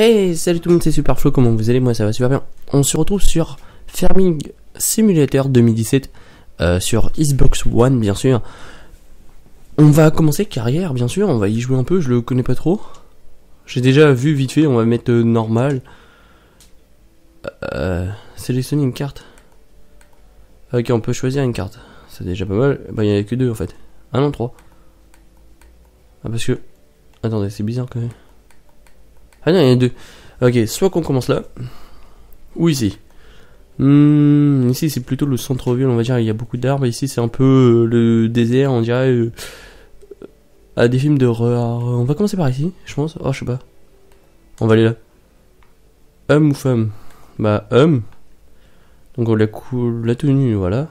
Hey, salut tout le monde, c'est Superflow, comment vous allez? Moi ça va super bien. On se retrouve sur Farming Simulator 2017, euh, sur Xbox One bien sûr. On va commencer carrière bien sûr, on va y jouer un peu, je le connais pas trop. J'ai déjà vu vite fait, on va mettre euh, normal. Euh, sélectionner une carte. Ok, on peut choisir une carte. C'est déjà pas mal. Bah, il y en a que deux en fait. Ah non, trois. Ah, parce que. Attendez, c'est bizarre quand même. Ah non, il y en a deux. Ok, soit qu'on commence là. Ou ici. Hmm, ici, c'est plutôt le centre-ville, on va dire. Il y a beaucoup d'arbres. Ici, c'est un peu euh, le désert, on dirait. euh, des films d'horreur. On va commencer par ici, je pense. Oh, je sais pas. On va aller là. Homme ou femme? Bah, homme. Donc, la, cou- la tenue, voilà.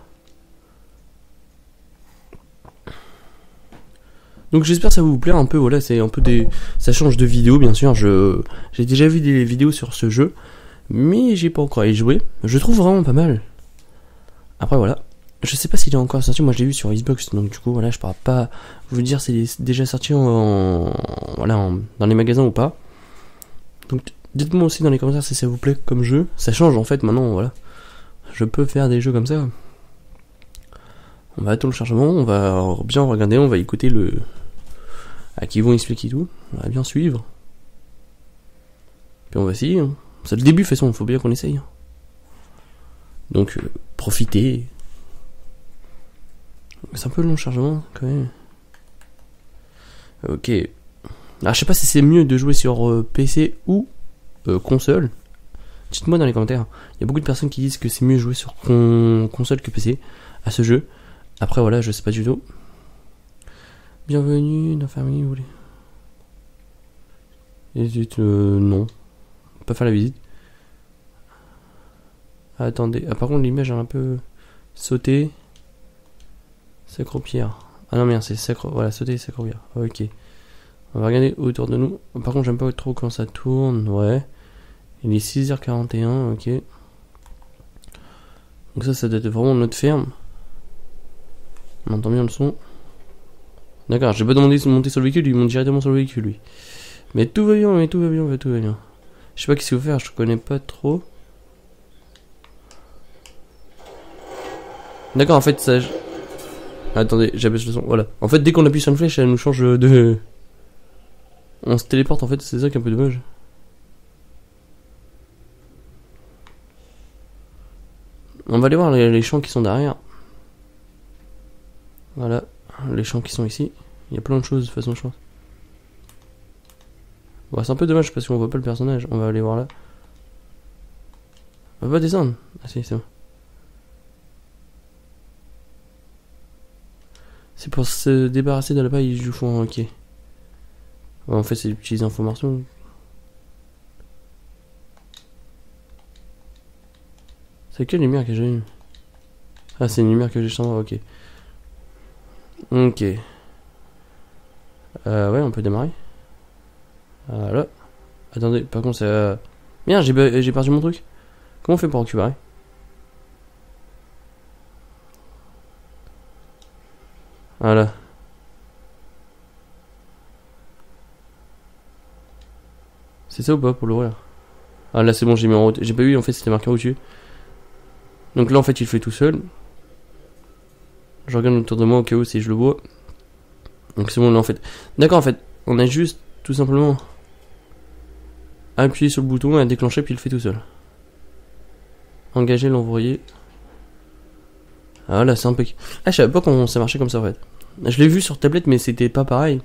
Donc j'espère que ça vous plaire un peu, voilà, c'est un peu des... Ça change de vidéo, bien sûr, je... J'ai déjà vu des vidéos sur ce jeu, mais j'ai pas encore y joué. Je trouve vraiment pas mal. Après, voilà. Je sais pas s'il est encore sorti, moi je l'ai vu sur Xbox, donc du coup, voilà, je pourrais pas vous dire s'il est déjà sorti en... Voilà, dans les magasins ou pas. Donc dites-moi aussi dans les commentaires si ça vous plaît comme jeu. Ça change en fait, maintenant, voilà. Je peux faire des jeux comme ça. On va attendre le chargement, on va bien regarder, on va écouter le, à qui vont expliquer tout. On va bien suivre. Puis on va essayer. hein. C'est le début, de toute façon, il faut bien qu'on essaye. Donc, euh, profitez. C'est un peu long chargement, quand même. Ok. Alors, je sais pas si c'est mieux de jouer sur euh, PC ou euh, console. Dites-moi dans les commentaires. Il y a beaucoup de personnes qui disent que c'est mieux jouer sur con- console que PC à ce jeu. Après, voilà, je sais pas du tout. Bienvenue dans Family, vous voulez Et euh, non. Pas faire la visite. Ah, attendez. Ah, par contre, l'image a un peu sauté. Sacro-pierre. Ah non, merde, c'est sacro. Voilà, sauter, sacro-pierre. Ok. On va regarder autour de nous. Par contre, j'aime pas trop quand ça tourne. Ouais. Il est 6h41, ok. Donc, ça, ça doit être vraiment notre ferme. On entend bien le son. D'accord, j'ai pas demandé de monter sur le véhicule, il monte directement sur le véhicule, lui. Mais tout va bien, mais tout va bien, mais tout va bien. Je sais pas qu'est-ce qu'il faut faire, je connais pas trop. D'accord, en fait, ça. Attendez, j'abaisse le son, voilà. En fait, dès qu'on appuie sur une flèche, elle nous change de. On se téléporte, en fait, c'est ça qui est un peu dommage. On va aller voir les, les champs qui sont derrière. Voilà, les champs qui sont ici. Il y a plein de choses de toute façon, je pense. Bon, c'est un peu dommage parce qu'on voit pas le personnage. On va aller voir là. On va descendre. Ah c'est bon. C'est pour se débarrasser de là-bas, ils jouent font ok. En fait, c'est des petites informations. C'est quelle lumière que j'ai eu Ah, c'est une lumière que j'ai sans ok. Ok. Euh, ouais, on peut démarrer. Voilà. Attendez, par contre, ça. Merde, j'ai j'ai perdu mon truc. Comment on fait pour récupérer? Voilà. C'est ça ou pas pour l'ouvrir Ah là c'est bon, j'ai mis en route. J'ai pas vu, en fait c'était marqué au-dessus. Donc là en fait il fait tout seul. Je regarde autour de moi au cas où si je le vois. Donc c'est bon là en fait. D'accord en fait, on a juste tout simplement à appuyer sur le bouton et à déclencher puis il le fait tout seul. Engager l'envoyer. Ah là c'est un peu... Ah je savais pas comment ça marchait comme ça en fait. Je l'ai vu sur tablette mais c'était pas pareil.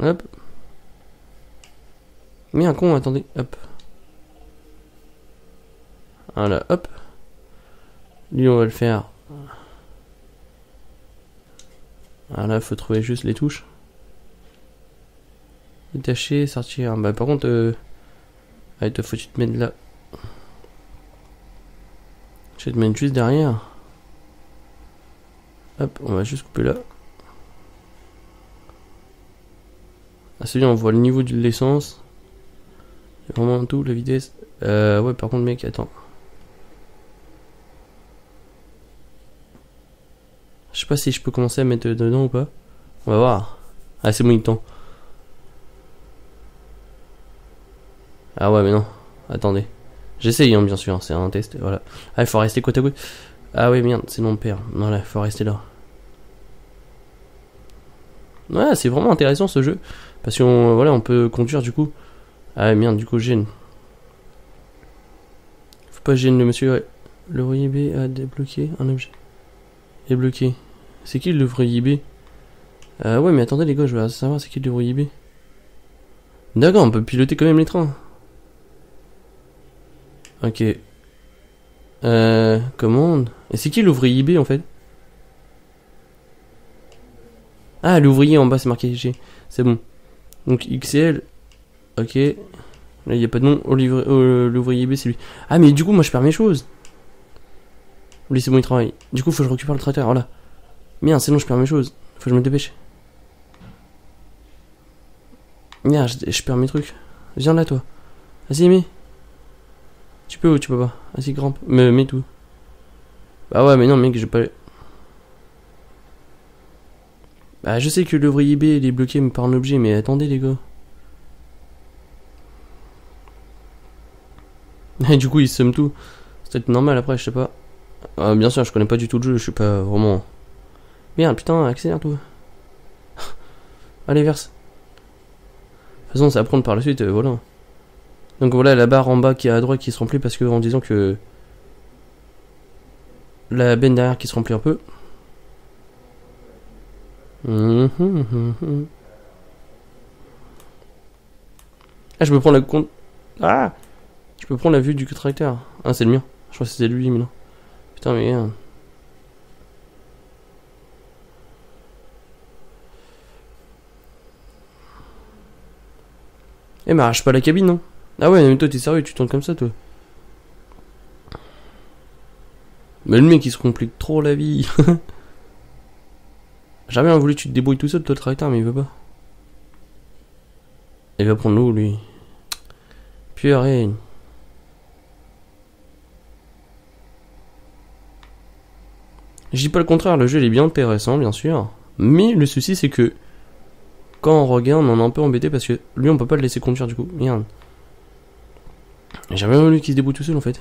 Hop. Mais un con, attendez, hop. Voilà, hop. Lui, on va le faire. Voilà, faut trouver juste les touches. Détacher, sortir. Bah, par contre, euh... allez, toi, faut que tu te mettre là. Je vais te mettre juste derrière. Hop, on va juste couper là. Ah, celui on voit le niveau de l'essence. Vraiment tout, la vitesse. Euh, ouais, par contre, mec, attends. Je Je sais si je peux commencer à mettre dedans ou pas. On va voir. Ah, c'est bon, il tend. Ah ouais, mais non. Attendez. J'essaye, hein, bien sûr. C'est un test. Voilà. Ah, il faut rester côte à côte. Ah ouais, merde, c'est mon père. Voilà, il faut rester là. Ouais, c'est vraiment intéressant ce jeu. Parce qu'on voilà, on peut conduire du coup. Ah merde, du coup, gêne. Faut pas gêner le monsieur. Ouais. L'ouvrier B a débloqué un objet. Est bloqué. C'est qui l'ouvrier B euh, Ouais, mais attendez les gars, je veux savoir c'est qui l'ouvrier B. D'accord, on peut piloter quand même les trains. Ok. Euh, commande. Et c'est qui l'ouvrier B en fait? Ah, l'ouvrier en bas, c'est marqué G. C'est bon. Donc XL. Ok. Là, il n'y a pas de nom. L'ouvrier B, c'est lui. Ah, mais du coup, moi, je perds mes choses. Oui, c'est bon, il travaille. Du coup, faut que je récupère le traiteur. Voilà. Merde, sinon, je perds mes choses. Faut que je me dépêche. Merde, je, perds mes trucs. Viens là, toi. Vas-y, mets. Tu peux ou tu peux pas? Vas-y, grimpe. Mais mets tout. Bah ouais, mais non, mec, j'ai pas. Bah, je sais que l'ouvrier B est bloqué par un objet, mais attendez, les gars. Et du coup, il somme tout. C'est peut-être normal après, je sais pas. Ah, bien sûr, je connais pas du tout le jeu, je suis pas vraiment. Merde, putain, accélère toi. Allez, verse. De toute façon, c'est à prendre par la suite, euh, voilà. Donc voilà la barre en bas qui est à droite qui se remplit parce que en disant que la benne derrière qui se remplit un peu. Ah, je peux prendre la compte. Ah Je peux prendre la vue du tracteur. Ah, c'est le mien. Je crois que c'était lui, mais non. Putain, mais Eh, mais arrache pas la cabine, non Ah ouais, mais toi, t'es sérieux, tu tournes comme ça, toi. Mais le mec, il se complique trop la vie. Jamais voulu tu te débrouilles tout seul, toi, le tracteur, mais il veut pas. Il va prendre l'eau, lui. Purée. Je dis pas le contraire, le jeu il est bien intéressant, bien sûr. Mais le souci, c'est que quand on regarde, on est un peu embêté parce que lui, on peut pas le laisser conduire du coup. Merde. J'ai jamais voulu qu'il se débrouille tout seul en fait.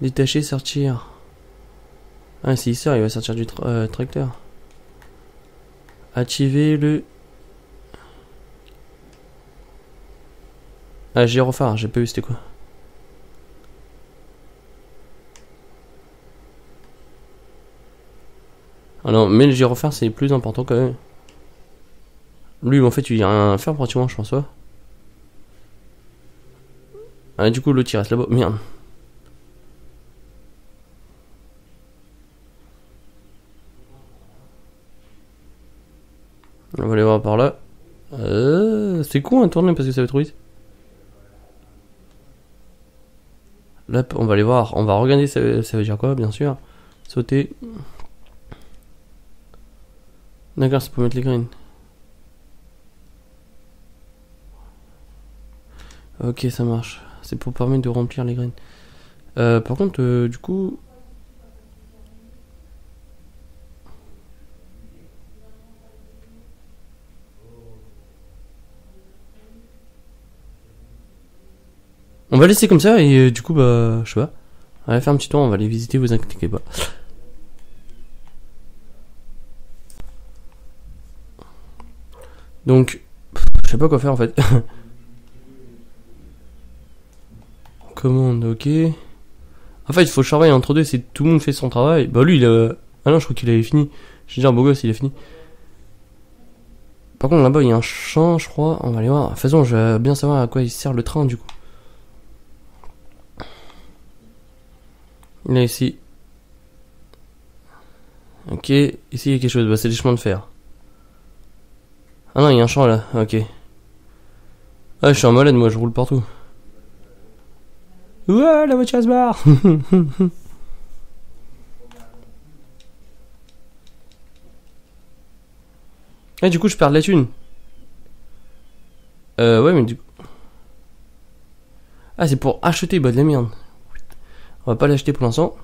Détacher, sortir. Ah, si il sort, il va sortir du euh, tracteur. Activer le. Ah, gyrophare, j'ai pas vu c'était quoi. Alors, mais le gyrophare c'est plus important quand même. Lui, en fait, il a rien à faire pratiquement, je pense, pas. Ah, du coup, l'autre il reste là-bas. Merde. On va aller voir par là. Euh, c'est con à tourner parce que ça va trop vite. Là, on va aller voir. On va regarder ça, veut dire quoi, bien sûr. Sauter. D'accord, c'est pour mettre les graines. Ok, ça marche. C'est pour permettre de remplir les graines. Euh, par contre, euh, du coup, On va laisser comme ça et euh, du coup, bah, je sais pas. On va faire un petit tour, on va aller visiter, vous inquiétez pas. Donc, je sais pas quoi faire en fait. Commande, ok. En fait, il faut travailler entre deux, si tout le monde fait son travail. Bah lui, il a... Ah non, je crois qu'il avait fini. J'ai dit un beau gosse, il a fini. Par contre, là-bas, il y a un champ, je crois. On va aller voir. De toute façon, je vais bien savoir à quoi il sert le train, du coup. Là, ici. Ok, ici il y a quelque chose. Bah, c'est des chemins de fer. Ah non, il y a un champ là. Ok. Ah, je suis en malade, moi, je roule partout. Ouais, la voiture se barre Ah, du coup, je perds de la thune. Euh, ouais, mais du coup. Ah, c'est pour acheter, bah de la merde. On va pas l'acheter pour l'instant.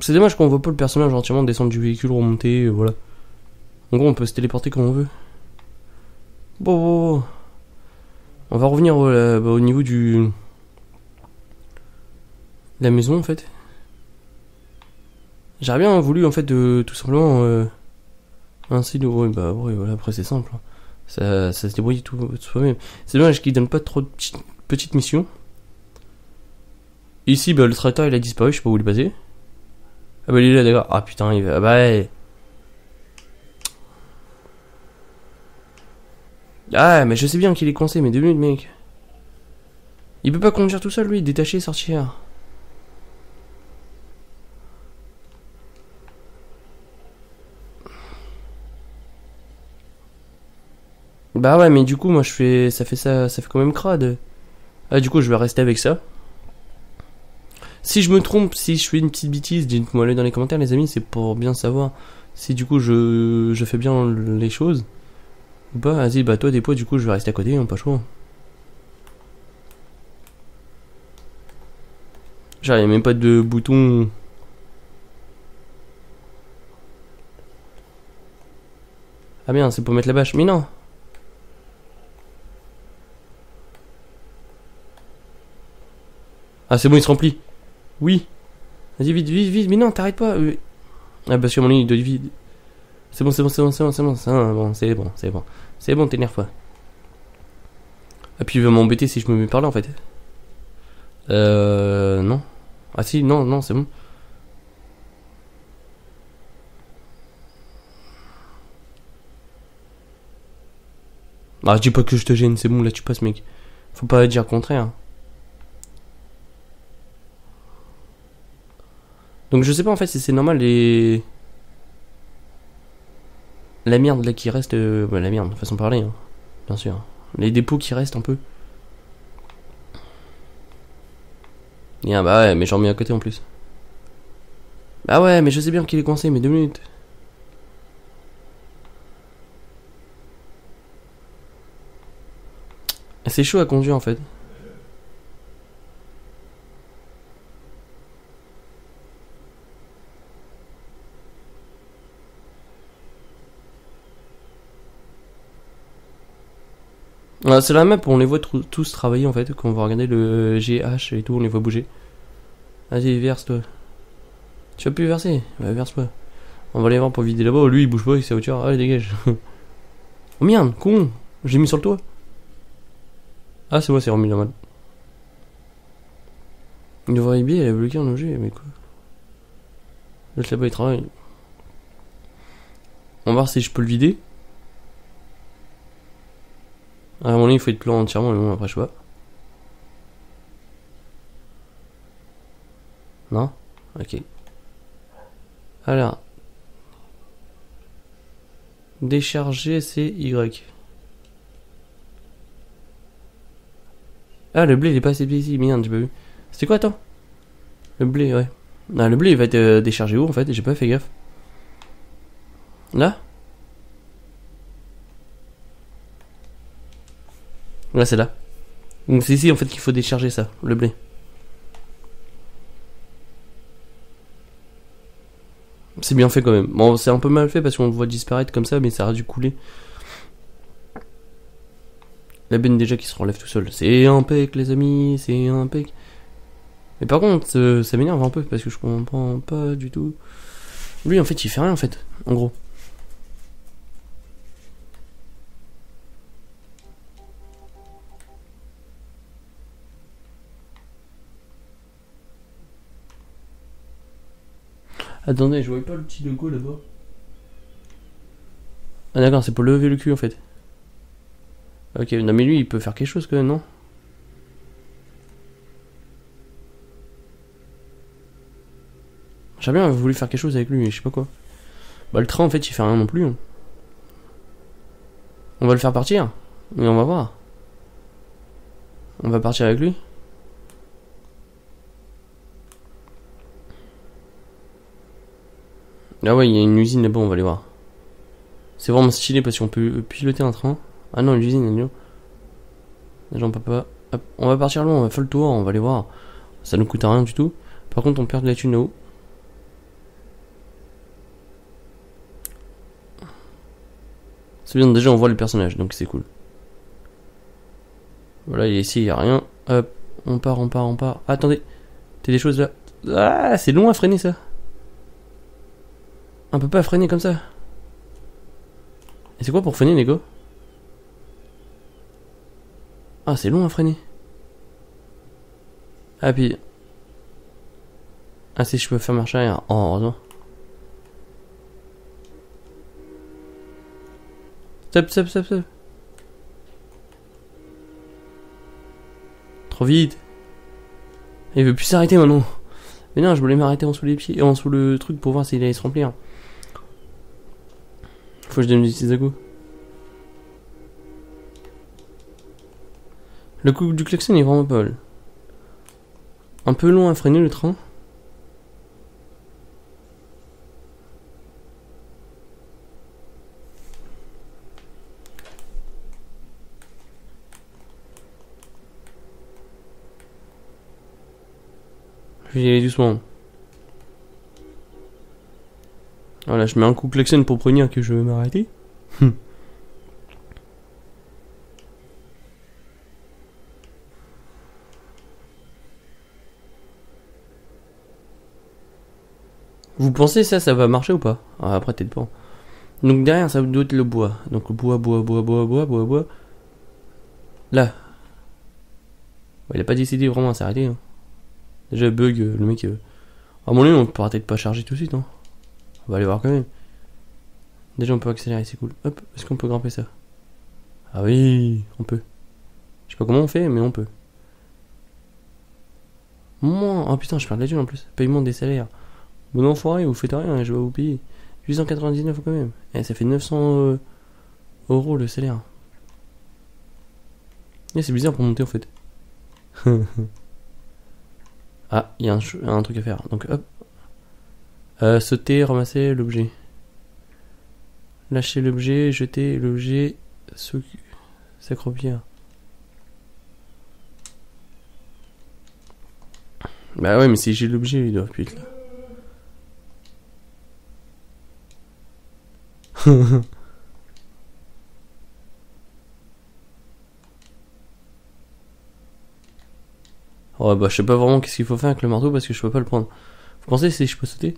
C'est dommage qu'on voit pas le personnage entièrement descendre du véhicule, remonter, euh, voilà. En gros, on peut se téléporter comme on veut. Bon. On va revenir au, bah, au niveau du... la maison, en fait. J'aurais bien voulu, en fait, de tout simplement... Euh, ainsi de... Ouais, bah, ouais, voilà, après c'est simple. hein. Ça, ça se débrouille tout, tout soi-même. C'est dommage qu'il donne pas trop de petites, petites missions. Ici, bah, le traiteur, il a disparu, je sais pas où il est passé. Ah bah il est là d'accord. Ah putain, il va... Ah bah ouais. Ah mais je sais bien qu'il est coincé, mais deux minutes mec. Il peut pas conduire tout seul lui, détacher, sortir. Bah ouais mais du coup moi je fais ça fait ça ça fait quand même crade. Ah du coup je vais rester avec ça. Si je me trompe, si je fais une petite bêtise, dites-moi dans les commentaires les amis, c'est pour bien savoir si du coup je, je fais bien les choses. Pas, vas-y, bah toi des poids du coup je vais rester à côté, hein, pas chaud. Genre y a même pas de bouton. Ah bien, c'est pour mettre la bâche, mais non Ah c'est bon, il se remplit. Oui. Vas-y, vite, vite, vite. Mais non, t'arrêtes pas. euh. Ah, parce que mon lit, il doit vide. C'est bon, c'est bon, c'est bon, c'est bon, c'est bon, c'est bon, c'est bon, c'est bon. T'énerve pas. Ah, puis il va m'embêter si je me mets par là, en fait. Euh. Non. Ah, si, non, non, c'est bon. Ah, dis pas que je te gêne, c'est bon, là tu passes, mec. Faut pas dire le contraire. Donc je sais pas en fait si c'est normal les... La merde là qui reste... euh, bah, la merde, façon de parler, hein, bien sûr. Les dépôts qui restent un peu. Et ah bah ouais, mais j'en mets à côté en plus. Bah ouais, mais je sais bien qu'il est coincé, mais deux minutes. C'est chaud à conduire en fait. Ah, c'est la map on les voit tous travailler en fait, quand on va regarder le GH et tout, on les voit bouger. Vas-y, verse-toi. Tu vas plus verser Ouais, verse-toi. On va aller voir pour vider là-bas. Lui, il bouge pas, il s'est voiture. Allez, dégage. oh merde, con J'ai mis sur le toit. Ah, c'est moi, c'est remis normal. Il devrait y bien, il a bloqué un objet, mais quoi L'autre là-bas, il travaille. On va voir si je peux le vider. À mon avis, il faut être plan entièrement, mais bon, après, je sais pas. Non? Ok. Alors. Décharger, c'est Y. Ah, le blé, il est pas assez ici. Merde, j'ai pas vu. C'était quoi, attends? Le blé, ouais. Ah, le blé, il va être euh, déchargé où, en fait? J'ai pas fait gaffe. Là? Là, c'est là. Donc, c'est ici, en fait, qu'il faut décharger ça, le blé. C'est bien fait quand même. Bon, c'est un peu mal fait parce qu'on le voit disparaître comme ça, mais ça a dû couler. La benne déjà qui se relève tout seul. C'est impec, les amis, c'est impec. Mais par contre, euh, ça m'énerve un peu parce que je comprends pas du tout. Lui, en fait, il fait rien, en fait, en gros. Attendez, je voyais pas le petit logo là-bas. Ah d'accord, c'est pour lever le cul en fait. Ok, non mais lui il peut faire quelque chose quand même, non? J'ai bien voulu faire quelque chose avec lui, mais je sais pas quoi. Bah le train en fait il fait rien non plus. hein. On va le faire partir, mais on va voir. On va partir avec lui? Ah ouais, il y a une usine là-bas, on va aller voir. C'est vraiment stylé parce qu'on peut piloter un train. Ah non, l'usine, elle est Agent papa. Hop, on va partir loin, on va faire le tour, on va aller voir. Ça nous coûte rien du tout. Par contre, on perd de la thune là-haut. C'est bien, déjà on voit le personnage, donc c'est cool. Voilà, ici il n'y a rien. Hop, on part, on part, on part. Attendez, t'as des choses là. Ah, c'est long à freiner ça. On peut pas freiner comme ça. Et c'est quoi pour freiner, gars Ah, c'est long à freiner. Ah, puis. Ah, si je peux faire marcher arrière. Oh, heureusement. Stop, stop, stop, stop. Trop vite. Il veut plus s'arrêter maintenant. Mais non, je voulais m'arrêter en dessous les pieds, en dessous le truc pour voir s'il allait se remplir. Faut que je donne petits à Le coup du klaxon est vraiment pas mal. Un peu long à freiner le train. Je vais y aller doucement. Voilà, je mets un coup klaxon pour prévenir que je vais m'arrêter. Vous pensez ça, ça va marcher ou pas? Ah, Après, peut-être pas. Donc derrière, ça doit être le bois. Donc bois, bois, bois, bois, bois, bois, bois. Là. il a pas décidé vraiment à s'arrêter. Hein. Déjà, bug, euh, le mec. Euh... À mon avis, on pourra peut-être pas charger tout de suite. Hein. On va aller voir quand même. Déjà, on peut accélérer, c'est cool. Hop, est-ce qu'on peut grimper ça? Ah oui, on peut. Je sais pas comment on fait, mais on peut. Moi, oh putain, je perds de la thune en plus. Paiement des salaires. Bon enfoiré, vous faites rien, je vais vous payer. 899 quand même. Eh, ça fait 900 euh, euros le salaire. Et eh, c'est bizarre pour monter en fait. ah, il y a un, truc à faire. Donc hop. Euh, sauter, ramasser l'objet. Lâcher l'objet, jeter l'objet, s'accroupir. Bah ouais, mais si j'ai l'objet, il doit être là. bah je sais pas vraiment qu'est-ce qu'il faut faire avec le marteau parce que je peux pas le prendre. Vous pensez si je peux sauter?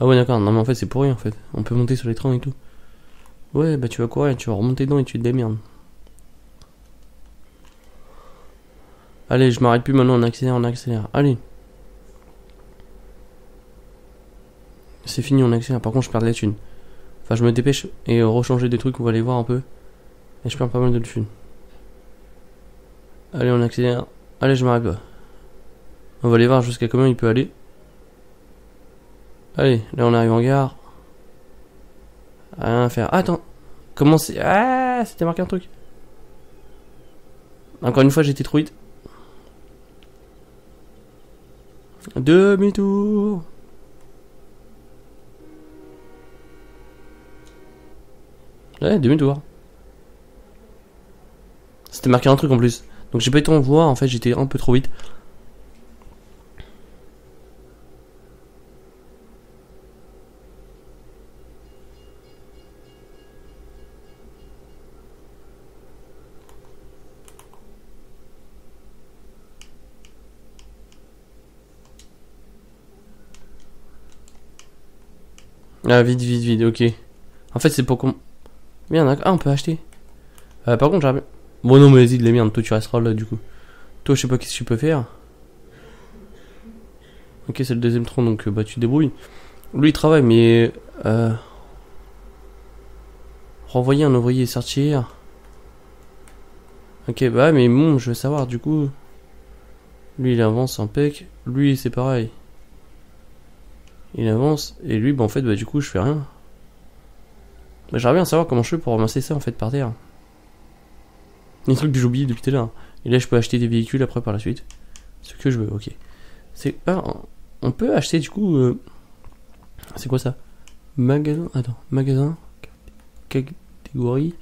Ah ouais d'accord, non mais en fait c'est pour rien en fait. On peut monter sur les trains et tout. Ouais bah tu vas courir, tu vas remonter dedans et tu te démerdes. Allez, je m'arrête plus maintenant, on accélère, on accélère. Allez. C'est fini, on accélère. Par contre, je perds de la thune. Enfin, je me dépêche et rechanger des trucs, on va aller voir un peu. Et je perds pas mal de thunes. Allez, on accélère. Allez, je m'arrête pas. On va aller voir jusqu'à combien il peut aller. Allez, là on arrive en gare. Rien à faire. attends. Comment c'est. Ah, c'était marqué un truc. Encore une fois, j'étais trop vite. Demi-tour. Ouais, demi-tour. C'était marqué un truc en plus. Donc j'ai pas été en voir, en fait j'étais un peu trop vite. Ah, vite, vite, vite, ok. En fait, c'est pour qu'on. Merde, ah, on peut acheter. Euh, par contre, j'arrive. Bon, non, mais vas-y, de la merde, toi tu resteras là du coup. Toi, je sais pas qu'est-ce que tu peux faire. Ok, c'est le deuxième tronc, donc euh, bah tu te débrouilles. Lui, il travaille, mais. Euh... Renvoyer un ouvrier sortir. Ok, bah mais bon, je veux savoir du coup. Lui, il avance en pec. Lui, c'est pareil. Il avance. Et lui, bah en fait, bah du coup, je fais rien. J'aimerais bien savoir comment je fais pour ramasser ça en fait par terre. Un truc que j'ai oublié depuis tout à l'heure. Et là, je peux acheter des véhicules après par la suite. Ce que je veux, ok. C'est. Ah, on peut acheter du coup. Euh, c'est quoi ça? Magasin. Attends, magasin. Catégorie.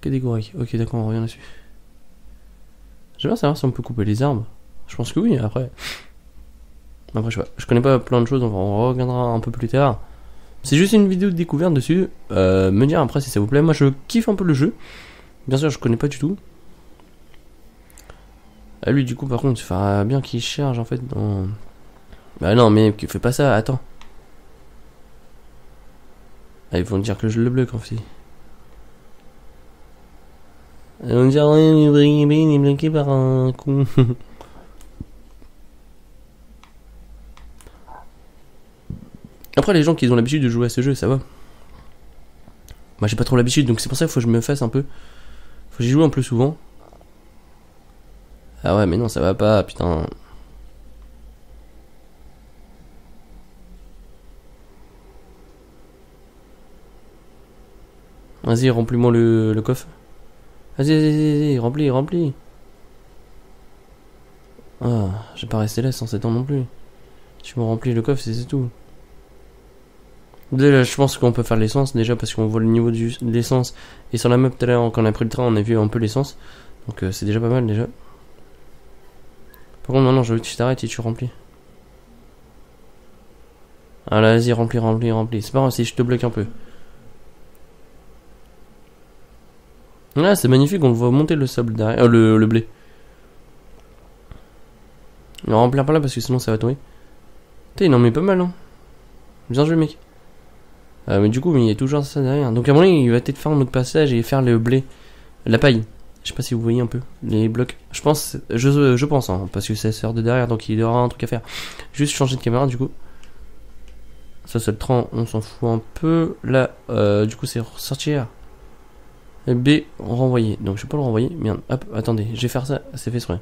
Catégorie. Ok, d'accord, on revient là-dessus. J'aimerais savoir si on peut couper les arbres. Je pense que oui, après. Après, je sais pas. Je connais pas plein de choses, on regardera un peu plus tard. C'est juste une vidéo de découverte dessus. Euh, me dire après si ça vous plaît. Moi, je kiffe un peu le jeu. Bien sûr, je connais pas du tout. Ah, lui, du coup, par contre, il faudra bien qu'il charge en fait dans. Bah non, mais fais pas ça, attends. Ah, ils vont dire que je le bloque en fait. Ils vont dire, il est bloqué par un con. Après, les gens qui ont l'habitude de jouer à ce jeu, ça va. Moi, j'ai pas trop l'habitude, donc c'est pour ça qu'il faut que je me fasse un peu. Faut que j'y joue un peu souvent. Ah ouais, mais non, ça va pas, putain. Vas-y, remplis-moi le, coffre. Vas-y, vas-y, vas-y, remplis, remplis. Ah, j'ai pas resté là sans temps non plus. Tu me remplis le coffre, c'est tout. Déjà, je pense qu'on peut faire l'essence déjà parce qu'on voit le niveau de l'essence. Et sur la map tout à l'heure, quand on a pris le train, on a vu un peu l'essence. Donc euh, c'est déjà pas mal déjà. Par contre, maintenant, je veux que tu t'arrêtes et tu remplis. Allez, vas-y, remplis, remplis, remplis. C'est pas grave si je te bloque un peu. Là, c'est magnifique, on voit monter le sable derrière. Euh, le, le blé. Ne remplir pas là parce que sinon ça va tomber. Putain, il en met pas mal, hein. Bien joué, mec. Euh, mais du coup, il y a toujours ça derrière. Donc à mon avis, il va peut-être faire un autre passage et faire le blé. La paille. Je sais pas si vous voyez un peu les blocs. Je pense, je, je pense, hein, parce que ça sort de derrière, donc il aura un truc à faire. Juste changer de caméra, du coup. Ça, c'est le train, on s'en fout un peu. Là, euh, du coup, c'est ressortir. B, renvoyer. Donc je vais pas le renvoyer. Merde, hop, attendez, je vais faire ça. C'est fait sur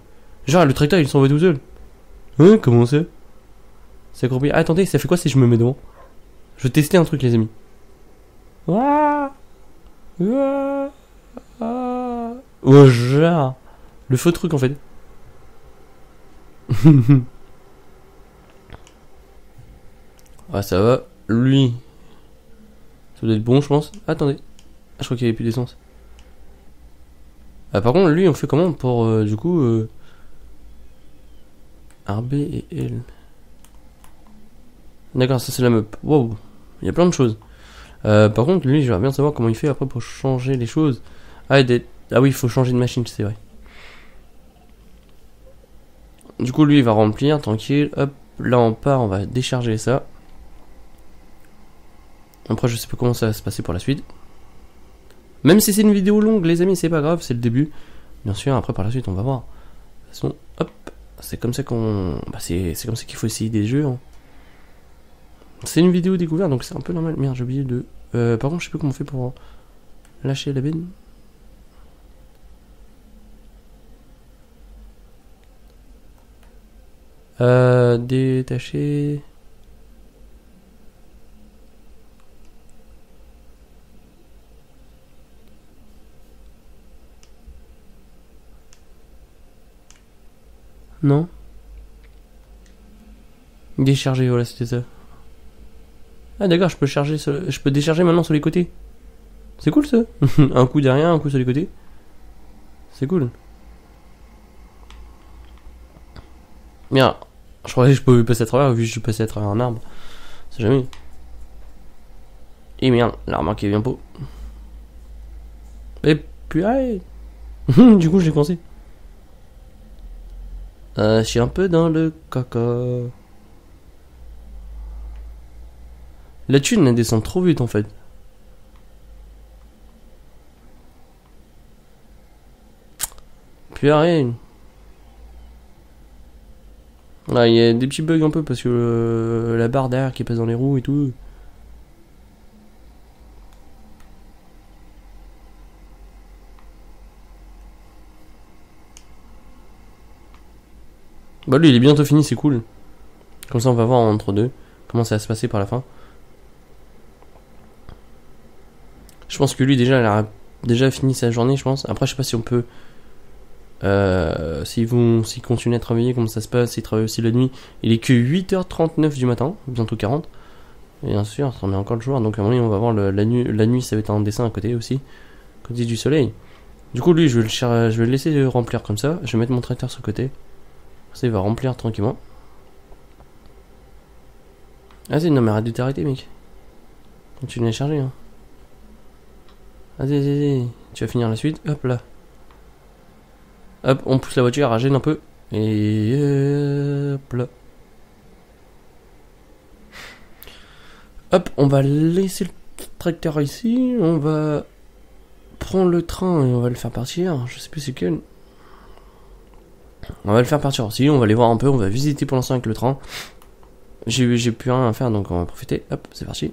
Genre, le tracteur il s'en va tout seul. Hein, comment c'est? C'est compris. Ah, attendez, ça fait quoi si je me mets devant? Je vais tester un truc, les amis. Oh, genre. Le faux truc en fait. ah, ça va. Lui. Ça doit être bon, je pense. Attendez. Ah, je crois qu'il n'y avait plus d'essence. Ah, par contre, lui, on fait comment pour, euh, du coup, euh, RB et L? D'accord, ça c'est la map. Wow, il y a plein de choses. Euh, par contre, lui, j'aimerais bien savoir comment il fait après pour changer les choses. Ah, ah oui, il faut changer de machine, c'est vrai. Du coup, lui, il va remplir, tranquille. Hop, là, on part, on va décharger ça. Après, je sais pas comment ça va se passer pour la suite. Même si c'est une vidéo longue, les amis, c'est pas grave, c'est le début. Bien sûr, après par la suite, on va voir. De toute façon, hop, c'est comme ça qu'on. Bah, c'est comme ça qu'il faut essayer des jeux. Hein. C'est une vidéo découverte, donc c'est un peu normal. Merde, j'ai oublié de. Euh, par contre, je sais pas comment on fait pour lâcher la benne. Euh, détacher. Non Décharger, voilà, c'était ça. Ah d'accord, je peux charger, je peux décharger maintenant sur les côtés. C'est cool ça. un coup derrière, un coup sur les côtés. C'est cool. Merde, je croyais que je pouvais passer à travers, vu que je suis passé à travers un arbre. C'est jamais. Et merde, la remarque est bien beau. Et puis, allez. du coup, j'ai coincé. Euh, je suis un peu dans le caca. La thune, elle descend trop vite en fait. Puis rien. Ah, il y a des petits bugs un peu parce que euh, la barre derrière qui passe dans les roues et tout. Bah lui il est bientôt fini, c'est cool. Comme ça on va voir entre deux comment ça va se passer par la fin. Je pense que lui déjà il a déjà fini sa journée, je pense. Après je sais pas si on peut euh, s'ils vont s'ils continuent à travailler, comment ça se passe, s'ils travaillent aussi la nuit. Il est que 8h39 du matin, bientôt 40. Et bien sûr, on est encore le jour, donc à un moment on va voir la nuit, la nuit ça va être un dessin à côté aussi, côté du soleil. Du coup lui je vais le, je vais le laisser remplir comme ça, je vais mettre mon traiteur sur le côté. Ça, il va remplir tranquillement. Vas-y, non, mais arrête de t'arrêter, mec. Continue à charger. Hein. Vas-y, vas-y. Tu vas finir la suite. Hop là. Hop, on pousse la voiture, elle gêne un peu. Et hop là. Hop, on va laisser le tracteur ici. On va prendre le train et on va le faire partir. Je sais plus c'est quel. On va le faire partir aussi. On va aller voir un peu. On va visiter pour l'instant avec le train. J'ai plus rien à faire donc on va profiter. Hop, c'est parti.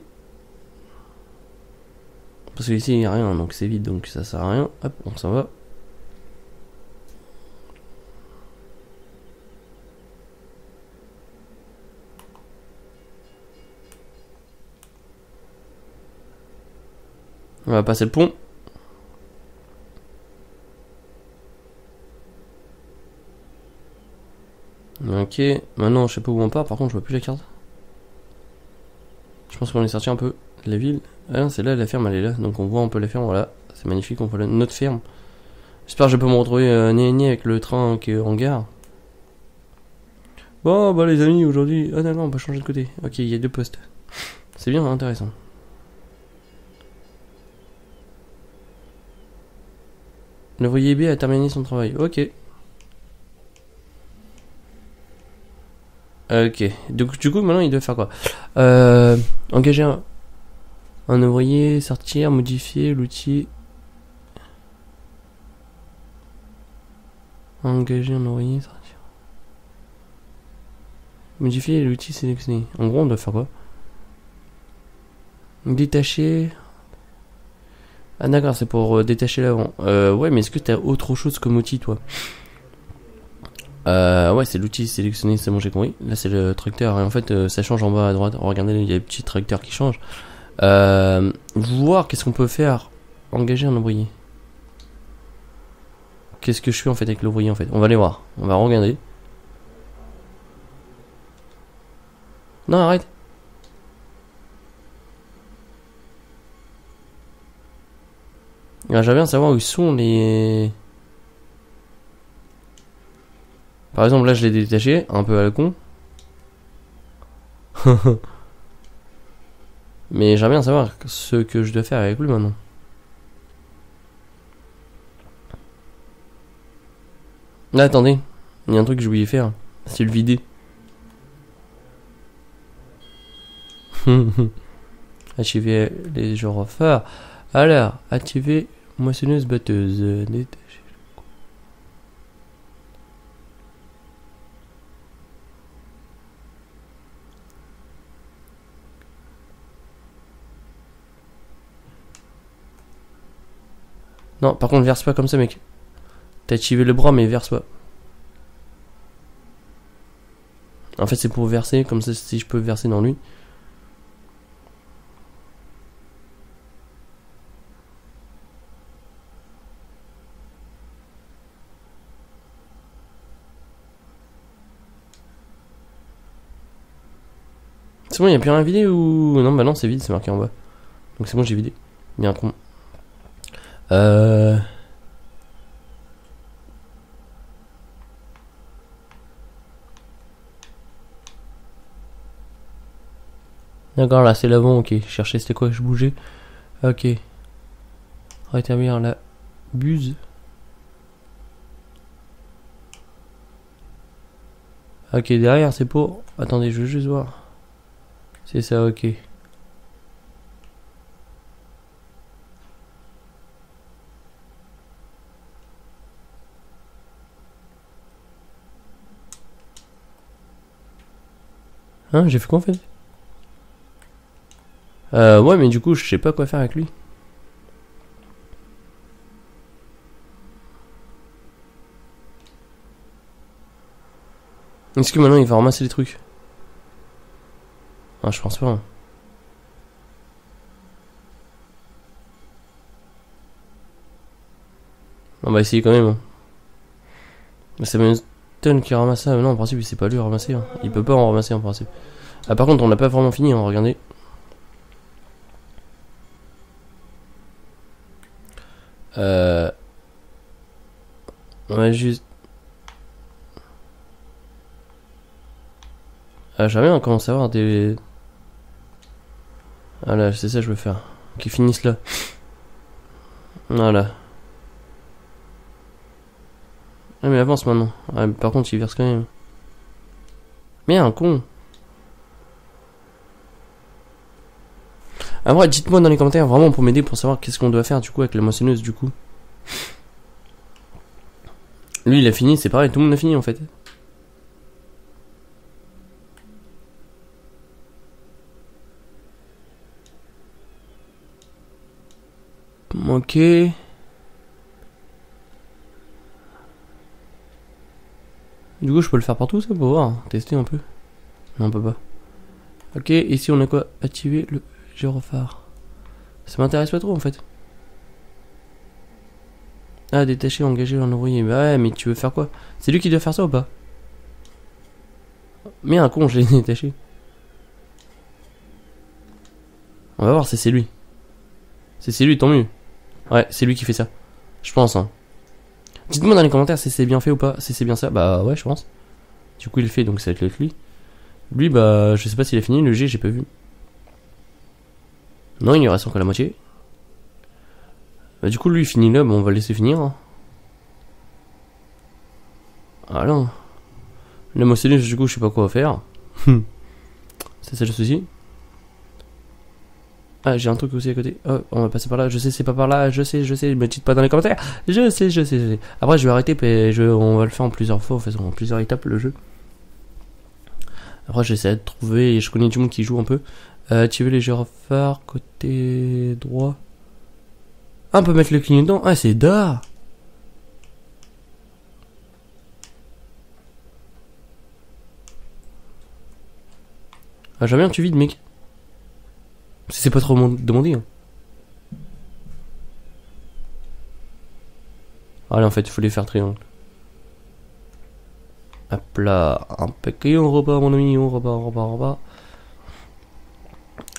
Parce que ici il n'y a rien donc c'est vide donc ça sert à rien. Hop, on s'en va. On va passer le pont. Ok, maintenant je sais pas où on part, par contre je vois plus la carte. Je pense qu'on est sorti un peu la ville. Ah c'est là la ferme, elle est là, donc on voit un peu la ferme, voilà. C'est magnifique, on voit notre ferme. J'espère que je peux me retrouver euh, nez avec le train qui est en gare. Bon, bah les amis, aujourd'hui... Ah non, non, on va changer de côté. Ok, il y a deux postes. C'est bien, intéressant. L'ouvrier B a terminé son travail. Ok. Ok. Du coup, maintenant, il doit faire quoi? Euh, Engager un, un ouvrier, sortir, modifier l'outil. Engager un ouvrier, sortir. Modifier l'outil sélectionné. En gros, on doit faire quoi? Détacher. Ah d'accord, c'est pour euh, détacher l'avant. Euh, ouais, mais est-ce que t'as autre chose comme outil, toi? Euh, Ouais, c'est l'outil sélectionné, c'est bon, j'ai compris. Là, c'est le tracteur. Et en fait, euh, ça change en bas à droite. Regardez, il y a des petits tracteurs qui changent. Euh, voir qu'est-ce qu'on peut faire. Engager un ouvrier. Qu'est-ce que je fais en fait avec l'ouvrier en fait? On va aller voir. On va regarder. Non, arrête. Ah, j'aimerais bien savoir où sont les... Par exemple, là, je l'ai détaché, un peu à la con. Mais j'aimerais bien savoir ce que je dois faire avec lui maintenant. Attendez. Il y a un truc que j'ai oublié faire. C'est le vider. Archiver les gyrophares. Alors, activer Moissonneuse batteuse. Détacher. Non, par contre, verse pas comme ça, mec. T'as activé le bras, mais verse pas. En fait, c'est pour verser, comme ça, si je peux verser dans lui. C'est bon, il plus rien à vider ou. Non, bah non, c'est vide, c'est marqué en bas. Donc c'est bon, j'ai vidé. Bien con. Euh. D'accord, là c'est l'avant, ok. Chercher c'était quoi, je bougeais. Ok. Rétablir la buse. Ok, derrière c'est pour. Attendez, je veux juste voir. C'est ça, ok. Hein, j'ai fait quoi en fait? Euh, ouais, mais du coup, je sais pas quoi faire avec lui. Est-ce que maintenant il va ramasser les trucs? Ah, je pense pas. On va essayer quand même. hein. Mais c'est Meton qui ramasse ça. Non, en principe, c'est pas lui à ramasser. hein. Il peut pas en ramasser en principe. Ah, par contre, on n'a pas vraiment fini. Hein, regardez. Euh... On va juste. Ah, jamais on commence à avoir des. Voilà, c'est ça que je veux faire. Qu'il finisse là. Voilà. Ah mais avance maintenant. Ah, mais par contre il verse quand même. Merde, un con. Ah ouais, dites-moi dans les commentaires vraiment pour m'aider pour savoir qu'est-ce qu'on doit faire du coup avec la moissonneuse du coup. Lui il a fini, c'est pareil, tout le monde a fini en fait. Ok. Du coup, je peux le faire partout, ça, pour voir, tester un peu. Non, on peut pas. Ok, ici on a quoi? Activer le gyrophare. Ça m'intéresse pas trop en fait. Ah, détacher, engager, en envoyer. Bah ouais, mais tu veux faire quoi? C'est lui qui doit faire ça ou pas? Mais un con, je l'ai détaché. On va voir si c'est lui. Si c'est lui, tant mieux. Ouais, c'est lui qui fait ça. Je pense, hein. Dites-moi dans les commentaires si c'est bien fait ou pas. Si c'est bien ça, bah ouais, je pense. Du coup, il le fait, donc ça va être lui. Lui, bah, je sais pas s'il a fini. Le G, j'ai pas vu. Non, il y reste encore la moitié. Bah, du coup, lui, il finit là, bah, on va le laisser finir. hein. Voilà. La moissonneuse, du coup, je sais pas quoi faire. c'est ça le souci. Ah, j'ai un truc aussi à côté. Oh, on va passer par là. Je sais, c'est pas par là. Je sais, je sais. Me dites pas dans les commentaires. Je sais, je sais, je sais. Après, je vais arrêter. on va le faire en plusieurs fois. En fait, en plusieurs étapes, le jeu. Après, j'essaie de trouver. Et je connais du monde qui joue un peu. Euh, tu veux les gyrophares côté droit? Ah, on peut mettre le clignotant. Ah, c'est d'art. Ah, j'aime bien tu vides, mec. C'est pas trop demandé. Allez, en fait, il faut les faire triangle. Hop là, impeccable, on repart, mon ami, on repart, on repart, on.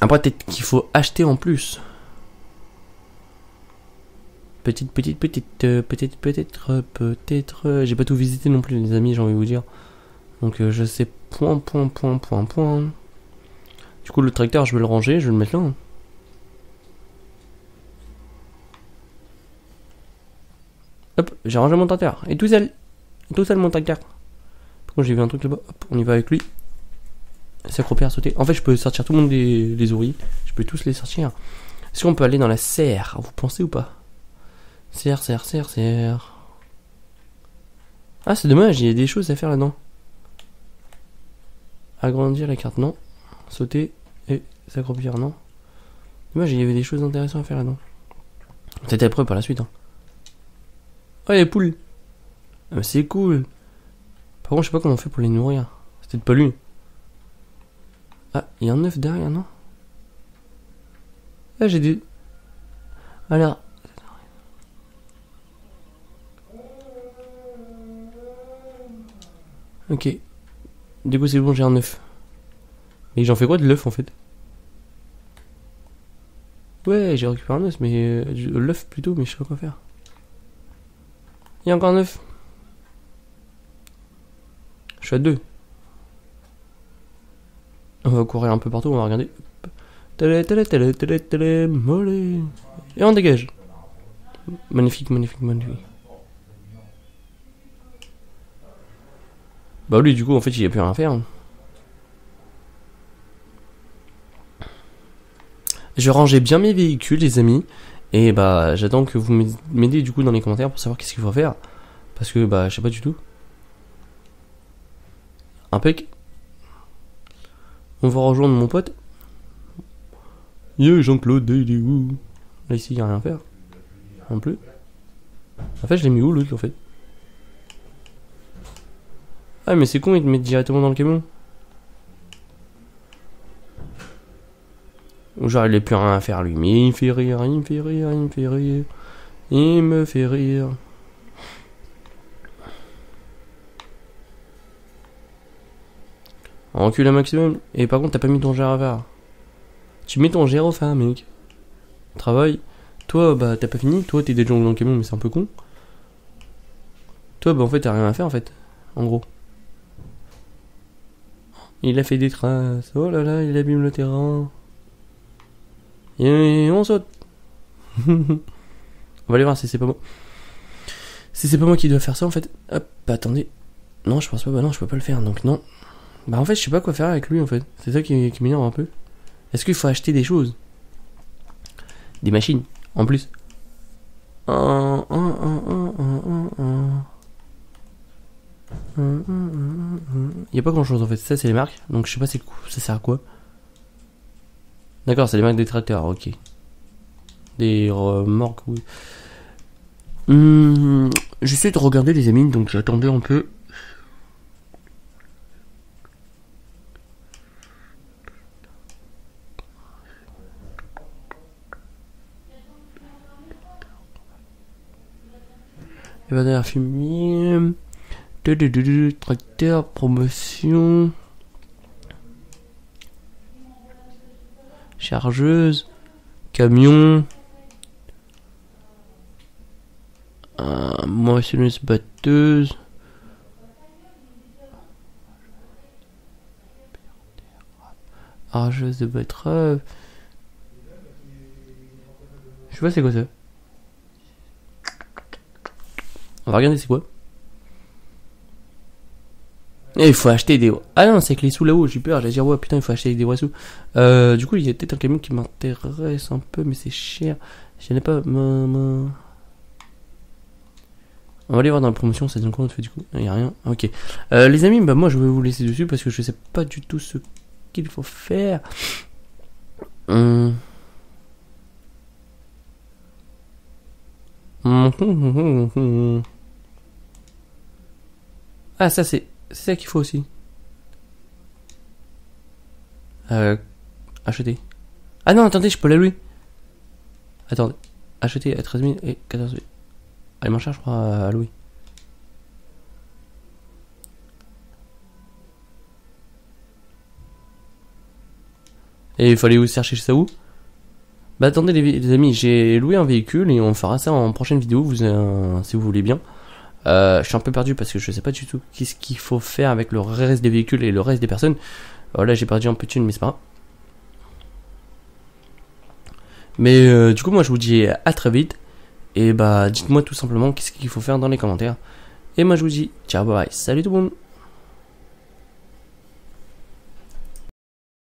Après, peut-être qu'il faut acheter en plus. Petite, petite, petite, euh, petite, peut-être, peut-être. J'ai pas tout visité non plus, les amis, j'ai envie de vous dire. Donc, euh, je sais point, point, point, point, point. Du coup, le tracteur, je vais le ranger, je vais le mettre là. hein. Hop, j'ai rangé mon tracteur. Et tout seul. Tout seul, mon tracteur. Contre, j'ai vu un truc là-bas. Hop, on y va avec lui. S'accroupir, sauter. En fait, je peux sortir tout le monde des, des. Je peux tous les sortir. Est-ce qu'on peut aller dans la serre? Vous pensez ou pas? Serre, serre, serre, serre. Ah, c'est dommage, il y a des choses à faire là-dedans. Agrandir la carte, non. Sauter et s'accroupir, non? Dommage, il y avait des choses intéressantes à faire là-dedans. Peut-être après par la suite. Hein. Oh, les poules ah, C'est cool Par contre, je sais pas comment on fait pour les nourrir. C'est peut-être pas lui. Ah, il y a un œuf derrière, non? Ah, j'ai des... Alors... Ok. Du coup, c'est bon, j'ai un œuf. Mais j'en fais quoi de l'œuf en fait? Ouais, j'ai récupéré un œuf, mais euh, l'œuf plutôt, mais je sais pas quoi faire. Il y a encore un œuf. Je suis à deux. On va courir un peu partout, on va regarder. Télé, télé, télé, télé, télé, mollet. Et on dégage. Magnifique, magnifique, magnifique. Bah lui, du coup, en fait, il a plus rien à faire. Je rangeais bien mes véhicules, les amis. Et bah, j'attends que vous m'aid- m'aidiez du coup dans les commentaires pour savoir qu'est-ce qu'il faut faire. Parce que bah, je sais pas du tout. Impec. On va rejoindre mon pote. Yo, Jean-Claude, il est où? Là, ici, il a rien à faire. Non plus. En fait, je l'ai mis où l'autre en fait? Ah, mais c'est con, il te met directement dans le camion. A plus rien à faire lui. Mais il me fait rire, il me fait rire, il me fait rire. Il me fait rire. Encule un maximum. Et par contre, t'as pas mis ton gyrophare. Tu mets ton gyrophare, mec. Travail. Toi, bah, t'as pas fini. Toi, t'es déjà dans le camion, mais c'est un peu con. Toi, bah, en fait, t'as rien à faire, en fait. En gros. Il a fait des traces. Oh là là, il abîme le terrain. Et on saute. on va aller voir si c'est pas moi. Si c'est pas moi qui dois faire ça en fait. Hop, bah, attendez. Non, je pense pas. Bah non, je peux pas le faire. Donc non. Bah en fait, je sais pas quoi faire avec lui en fait. C'est ça qui, m'énerve un peu. Est-ce qu'il faut acheter des choses? Des machines, en plus. Il y a pas grand chose en fait. Ça, c'est les marques. Donc je sais pas c'est ça sert à quoi? D'accord, c'est les des tracteurs, ok. Des remorques, oui. Hum, J'essaie de regarder les amis, donc j'attendais un peu. Évadeur fumier. Tracteur, promotion. Chargeuse. Camion. Euh, moissonneuse batteuse. Arracheuse de betterave. Je sais pas c'est quoi ça. On va regarder c'est quoi. Et il faut acheter des. Ah non, c'est que les sous là-haut, j'ai peur, j'allais dire, ouais, putain, il faut acheter des sous. Euh, du coup, il y a peut-être un camion qui m'intéresse un peu, mais c'est cher. Je n'ai pas. On va aller voir dans la promotion, ça donne quoi on fait du coup? Il n'y a rien. Ok. Euh, les amis, bah moi je vais vous laisser dessus parce que je sais pas du tout ce qu'il faut faire. Hum. Ah, ça c'est. C'est ça qu'il faut aussi. Euh. Acheter. Ah non, attendez, je peux la louer. Attendez. Acheter à 13 000 et 14 000. Elle est moins cher, je crois, à louer. Et il fallait aussi chercher ça où? Bah attendez les, amis, j'ai loué un véhicule et on fera ça en prochaine vidéo, vous, euh, si vous voulez bien. Euh, je suis un peu perdu parce que je sais pas du tout qu'est-ce qu'il faut faire avec le reste des véhicules et le reste des personnes. Voilà, j'ai perdu un peu de thune, mais c'est pas. Mais euh, du coup, moi je vous dis à très vite. Et bah, dites-moi tout simplement qu'est-ce qu'il faut faire dans les commentaires. Et moi je vous dis ciao, bye bye, salut tout le monde